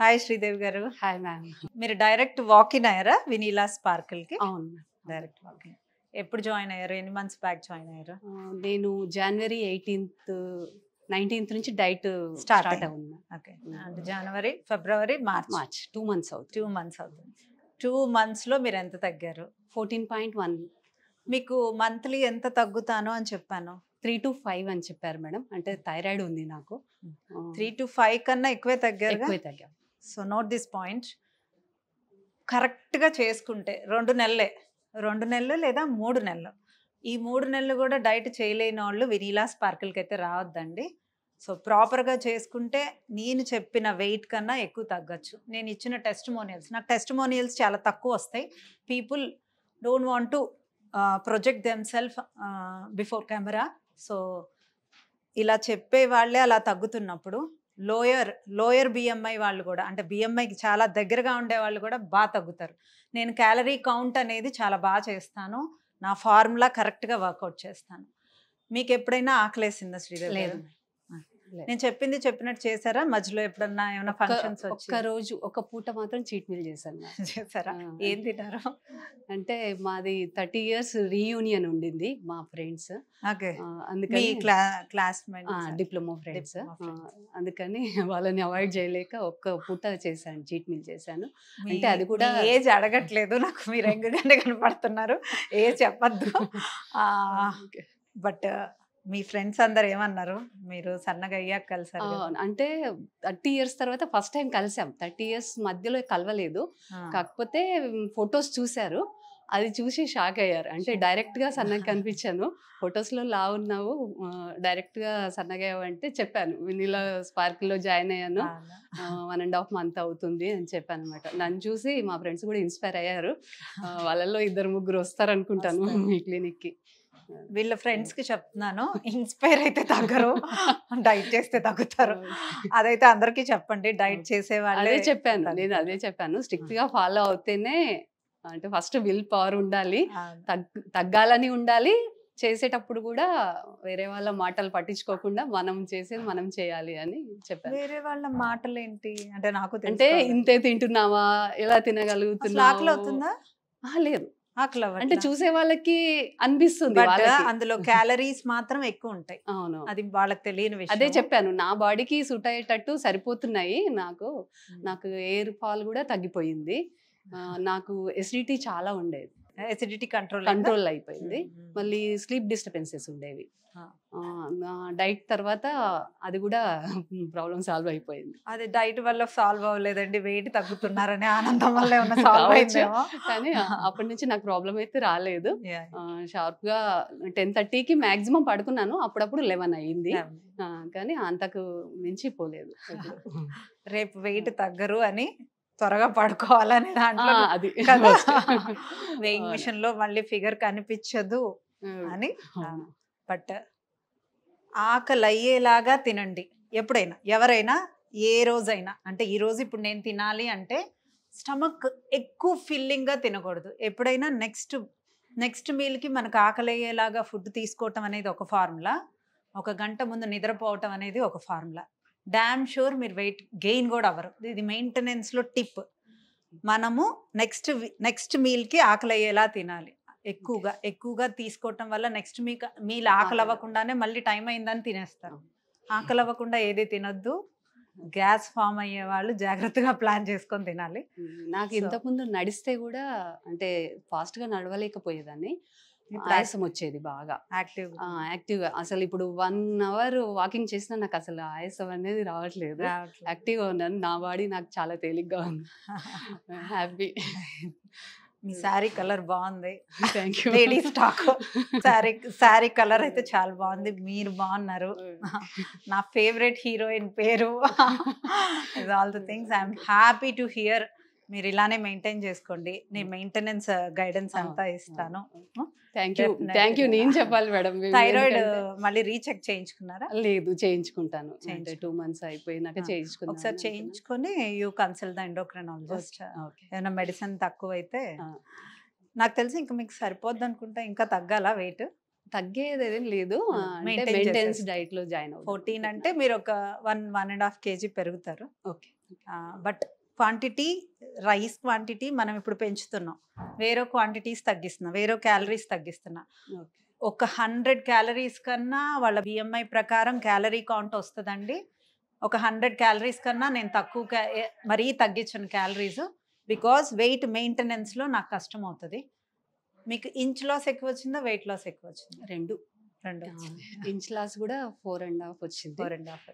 Hi Sridevi గారు. Hi ma'am. మీరు direct walk in అయ్యారా వినీలా స్పార్కిల్కి అవును డైరెక్ట్ వాక్ ఇన్ ఎప్పుడు జాయిన్ అయ్యారు? ఎన్ని మంత్స్ బ్యాక్ జాయిన్ అయ్యారు? నేను జనవరి ఎయిటీన్త్ నైన్టీన్త్ నుంచి డైట్ స్టార్ట్. అవున్నా ఓకే అంటే జనవరి ఫిబ్రవరి మార్చ్ మార్చ్ టూ మంత్స్ అవుతుంది. టూ మంత్స్ అవుతుంది. టూ మంత్స్లో మీరు ఎంత తగ్గారు? ఫోర్టీన్ పాయింట్ వన్ మీకు మంత్లీ ఎంత తగ్గుతాను అని చెప్పాను. త్రీ టు ఫైవ్ అని చెప్పారు మేడం. అంటే థైరాయిడ్ ఉంది నాకు. త్రీ టు ఫైవ్ కన్నా ఎక్కువే తగ్గారు ఎక్కువే తగ్గా. So note this point. కరెక్ట్గా చేసుకుంటే రెండు నెలలే. రెండు నెలలు లేదా మూడు నెలలు. ఈ మూడు నెలలు కూడా డైట్ చేయలేని వాళ్ళు వినీలా స్పార్కిల్కి అయితే రావద్దండి. సో ప్రాపర్గా చేసుకుంటే నేను చెప్పిన వెయిట్ కన్నా ఎక్కువ తగ్గచ్చు. నేను ఇచ్చిన టెస్ట్ మోనియల్స్ నాకు టెస్ట్ మోనియల్స్ చాలా తక్కువ వస్తాయి. People don't want to project them self before camera. So ఇలా చెప్పే వాళ్ళే అలా తగ్గుతున్నప్పుడు లోయర్ లోయర్ బిఎంఐ వాళ్ళు కూడా అంటే బిఎంఐకి చాలా దగ్గరగా ఉండే వాళ్ళు కూడా బాగా తగ్గుతారు. నేను క్యాలరీ కౌంట్ అనేది చాలా బాగా చేస్తాను. నా ఫార్ములా కరెక్ట్గా వర్కౌట్ చేస్తాను. మీకు ఎప్పుడైనా ఆకలేసిందా శ్రీదేవి లేదు నేను చెప్పింది చెప్పినట్టు చేసారా మధ్యలో ఎప్పుడన్నా ఏమైనా ఫంక్షన్స్ ఒక్క రోజు ఒక పూట మాత్రం చీట్ మీల్ చేశాను ఆ, ఏం తింటారు అంటే మాది థర్టీ ఇయర్స్ రీయూనియన్ ఉండింది మా ఫ్రెండ్స్ అందుకని క్లా క్లాస్మేట్ డిప్లొమా ఫ్రెండ్స్. అందుకని వాళ్ళని అవాయిడ్ చేయలేక ఒక్క పూట చేశాను చీట్ మీల్ చేశాను. అంటే అది కూడా- ఏజ్ అడగట్లేదు నాకు మీరు ఎంగగానే కనపడుతున్నారు. ఏ చెప్పద్దు. బట్ మీ ఫ్రెండ్స్ అందరు ఏమన్నారు? మీరు సన్నగా అయ్యాక కలిసారు. అంటే థర్టీ ఇయర్స్ తర్వాత ఫస్ట్ టైం కలిసాం. థర్టీ ఇయర్స్ మధ్యలో కలవలేదు. కాకపోతే ఫొటోస్ చూశారు. అది చూసి షాక్ అయ్యారు. అంటే డైరెక్ట్గా సన్నగా కనిపించాను ఫొటోస్లో లా ఉన్నావు. డైరెక్ట్గా సన్నగా అంటే చెప్పాను. వినీలా స్పార్క్లో జాయిన్ అయ్యాను? వన్ అండ్ హాఫ్ మంత్ అవుతుంది అని చెప్పాను అనమాట నన్ను చూసి మా ఫ్రెండ్స్ కూడా ఇన్స్పైర్ అయ్యారు. ఆ, వాళ్ళల్లో ఇద్దరు ముగ్గురు వస్తారు. అనుకుంటాను. మీ క్లినిక్కి వీళ్ళ ఫ్రెండ్స్కి చెప్తున్నాను. ఇన్స్పైర్ అయితే తగ్గరు. డైట్ చేస్తే తగ్గుతారు. అదైతే అందరికీ చెప్పండి. డైట్ చేసే వాళ్ళే అదే చెప్పాను. నేను. అదే చెప్పాను. స్ట్రిక్ట్గా ఫాలో అవుతేనే అంటే ఫస్ట్ విల్ పవర్ ఉండాలి. తగ్గాలని ఉండాలి. చేసేటప్పుడు కూడా వేరే వాళ్ళ మాటలు పట్టించుకోకుండా మనం చేసేది మనం చేయాలి అని చెప్పాను. వేరే వాళ్ళ మాటలు ఏంటి అంటే నాకు అంటే. ఇంతే తింటున్నావా? ఎలా ఆ, లేదు. అంటే. చూసే వాళ్ళకి అనిపిస్తుంది. అందులో క్యాలరీస్ మాత్రం ఎక్కువ ఉంటాయి అవును. అది వాళ్ళకి తెలియని విషయం అదే చెప్పాను నా బాడీకి సూట్ అయ్యేటట్టు సరిపోతున్నాయి నాకు. నాకు ఎయిర్ ఫాల్ కూడా తగ్గిపోయింది. నాకు ఎసిడిటీ చాలా ఉండేది. ఎసిడిటీ కంట్రోల్ కంట్రోల్ అయిపోయింది. మళ్ళీ స్లీప్ డిస్టర్బెన్సెస్ ఉండేవి. డైట్ తర్వాత అది కూడా ప్రాబ్లం సాల్వ్ అయిపోయింది. అది డైట్ వల్ల సాల్వ్ అవ్వలేదండి. వెయిట్ తగ్గుతున్నారనే ఆనందం వల్ల సాల్వ్. అయిందేమో. కానీ అప్పటి నుంచి నాకు ప్రాబ్లం అయితే రాలేదు. షార్ప్గా టెన్ థర్టీకి మాక్సిమం పడుకున్నాను. అప్పుడప్పుడు లెవెన్ అయ్యింది. ఆ, కానీ అంతకు మించి పోలేదు. రేపు వెయిట్ తగ్గరు అని త్వరగా పడుకోవాలని దాంట్లో అది. వెయింగ్ మిషన్లో మళ్ళీ ఫిగర్ కనిపించదు అని. బట్ ఆకలి అయ్యేలాగా తినండి. ఎప్పుడైనా ఎవరైనా ఏ రోజైనా. అంటే ఈ రోజు ఇప్పుడు నేను తినాలి అంటే స్టమక్ ఎక్కువ ఫిల్లింగ్గా తినకూడదు. ఎప్పుడైనా నెక్స్ట్ నెక్స్ట్ మీల్కి మనకు ఆకలి అయ్యేలాగా ఫుడ్ తీసుకోవటం అనేది ఒక ఫార్ములా. ఒక గంట ముందు నిద్రపోవటం అనేది ఒక ఫార్ములా. డ్యామ్ షూర్ మీరు వెయిట్ గెయిన్ కూడా అవ్వరు. ఇది మెయింటెనెన్స్లో టిప్ మనము నెక్స్ట్ నెక్స్ట్ మీల్కి ఆకలి అయ్యేలా తినాలి. ఎక్కువగా ఎక్కువగా తీసుకోవటం వల్ల నెక్స్ట్ మీకు మీల్ ఆకలి అవ్వకుండానే మళ్ళీ టైం అయిందని తినేస్తారు. ఆకలి అవ్వకుండా ఏది తినొద్దు. గ్యాస్ ఫామ్ అయ్యే వాళ్ళు జాగ్రత్తగా ప్లాన్ చేసుకొని తినాలి. నాకు ఇంతకుముందు నడిస్తే కూడా అంటే ఫాస్ట్గా నడవలేకపోయేదాన్ని. ఆయాసం వచ్చేది బాగా. యాక్టివ్ యాక్టివ్గా అసలు ఇప్పుడు వన్ అవర్ వాకింగ్ చేసినా నాకు అసలు ఆయాసం అనేది రావట్లేదు. యాక్టివ్గా ఉన్నాను. నా బాడీ నాకు చాలా తేలిగ్గా ఉంది. హ్యాపీ. మీ శారీ కలర్ బాగుంది. థ్యాంక్ యూ లేడీ స్టాక్ శారీ శారీ కలర్ అయితే చాలా బాగుంది. మీరు బాగున్నారు. నా ఫేవరెట్ హీరోయిన్ పేరు. Is all the things I'm happy to hear మీరు ఇలానే మెయింటైన్ చేసుకోండి. నేను మెయింటెనెన్స్ గైడెన్స్ అంతా ఇస్తాను. Thank you. Thank you. నేను చెప్పాలి మేడం. థైరాయిడ్ మళ్ళీ రీచెక్ చేయించుకున్నారా? లేదు చేయించుకుంటాను. అంటే. టూ మంత్స్ అయిపోయినాక చేయించుకున్నాను. ఒకసారి చేయించుకొని you consult the endocrinologist okay ఏమైనా మెడిసిన్ తక్కువ అయితే. నాకు తెలిసి ఇంకా మీకు సరిపోద్ది అనుకుంటా ఇంకా తగ్గాలా వెయిట్ తగ్గేది ఏం లేదు మెయింటెనెన్స్. డైట్లో జాయిన్ ఫోర్టీన్ అంటే మీరు ఒక one one and half kg పెరుగుతారు. Okay but quantity rice quantity మనం ఇప్పుడు పెంచుతున్నాం. వేరే క్వాంటిటీస్ తగ్గిస్తున్నాం వేరే క్యాలరీస్ తగ్గిస్తున్నాం. ఒక హండ్రెడ్ క్యాలరీస్ కన్నా వాళ్ళ బిఎంఐ ప్రకారం క్యాలరీ కౌంట్ వస్తుందండి. ఒక హండ్రెడ్ క్యాలరీస్ కన్నా నేను తక్కువ మరీ తగ్గించను క్యాలరీస్ బికాస్ వెయిట్ మెయింటెనెన్స్లో నాకు కష్టం అవుతుంది మీకు ఇంచ్ లాస్ ఎక్కువ వచ్చిందా వెయిట్ లాస్ ఎక్కువ వచ్చిందా రెండు. రెండు ఇంచ్ లాస్ కూడా ఫోర్ అండ్ హాఫ్ వచ్చింది. Four and half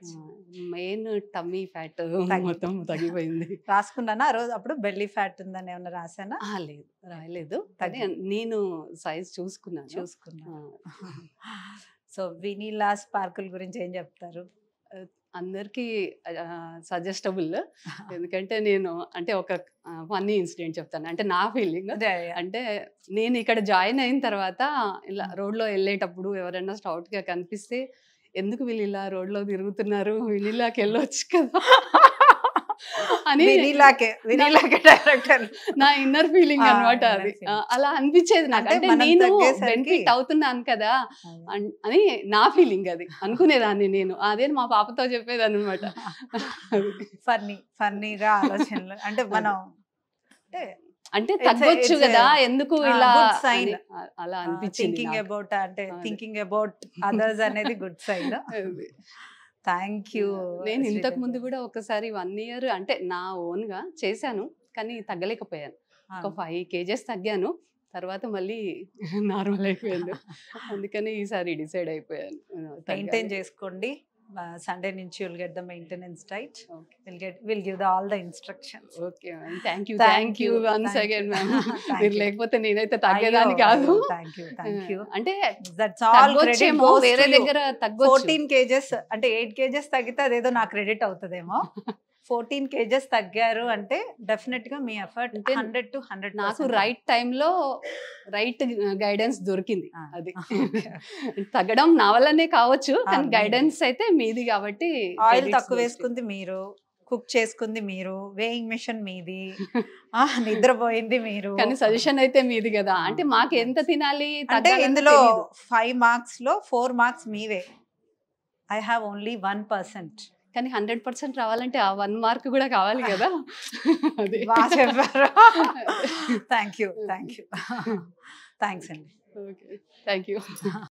main tummy fat మొత్తం తగ్గిపోయింది. రాసుకున్నానా? ఆ రోజు అప్పుడు బెల్లీ ఫ్యాట్ ఉందని ఏమన్నా రాసానా? లేదు. రాయలేదు. నేను సైజ్ చూసుకున్నాను. చూసుకున్నా సో వినీలా స్పార్కుల్ గురించి ఏం చెప్తారు? అందరికీ సజెస్టబుల్. ఎందుకంటే నేను అంటే ఒక ఫన్నీ ఇన్సిడెంట్ చెప్తాను. అంటే నా ఫీలింగ్. అంటే నేను ఇక్కడ జాయిన్ అయిన తర్వాత ఇలా రోడ్లో వెళ్ళేటప్పుడు ఎవరైనా స్టౌట్గా కనిపిస్తే ఎందుకు వీళ్ళు ఇలా రోడ్లో తిరుగుతున్నారు? వీళ్ళు ఇలాకి వెళ్ళొచ్చు కదా? అని వినీలాకే వినీలాకే డైరెక్టర్ నా ఇన్నర్ ఫీలింగ్ అనమాట అది. అలా అనిపించేది నాకు. అంటే అంటే మనం నేను బెనిఫిట్ అవుతున్నాను కదా అన్- నా ఫీలింగ్ అది. అనుకునేదాన్ని నేను. అదే మా పాపతో చెప్పేది అనమాట ఫన్నీ ఫన్నీగా ఆలోచనలు. అంటే మనం అంటే తగ్గొచ్చు కదా ఎందుకు ఇలా అ- అలా అనిపించింది థింకింగ్. అబౌట్ అంటే. థింకింగ్ అబౌట్ అదర్స్ అనేది గుడ్ అది. థ్యాంక్ యూ నేను ఇంతకు ముందు కూడా ఒకసారి వన్ ఇయర్ అంటే నా ఓన్గా చేశాను కానీ తగ్గలేకపోయాను. ఒక ఫైవ్ కేజెస్ తగ్గాను తర్వాత మళ్ళీ నార్మల్ అయిపోయాను అందుకని ఈసారి డిసైడ్ అయిపోయాను. మెయింటైన్ చేసుకోండి. సండే నుంచి will get the maintenance diet will get will give the all the instructions okay thank you Thank thank you you, once thank again you. Ma'am Thank మీరు. లేకపోతే నేనైతే తగ్గేదాన్ని కాదు. థ్యాంక్ యూ థ్యాంక్ యూ అంటే that's all తగ్గొచ్చేమో వేరే దగ్గర తగ్గొచ్చు. ఫోర్టీన్ కేజెస్ అంటే ఎయిట్ కేజెస్ తగ్గితే అదేదో నాకు క్రెడిట్ అవుతుందేమో. ఫోర్టీన్ కేజెస్ తగ్గారు అంటే డెఫినెట్గా మీ ఎఫర్ట్ హండ్రెడ్ టు హండ్రెడ్ నాకు రైట్ టైంలో రైట్ గైడెన్స్ దొరికింది అది. తగ్గడం నా వల్లనే కావచ్చు కానీ. గైడెన్స్ అయితే మీది కాబట్టి ఆయిల్ తక్కువ. వేసుకుంది మీరు కుక్ చేసుకుంది మీరు వేయింగ్ మిషన్ మీది ఆ, నిద్రపోయింది మీరు కానీ సజెషన్ అయితే మీది కదా అంటే మాకు ఎంత తినాలి అంటే ఇందులో. ఫైవ్ మార్క్స్లో ఫోర్ మార్క్స్ మీవే I have only one percent కానీ హండ్రెడ్ పర్సెంట్ రావాలంటే ఆ వన్ మార్క్ కూడా కావాలి కదా. అది. Thank you thank you thanks అండి. ఓకే. Thank you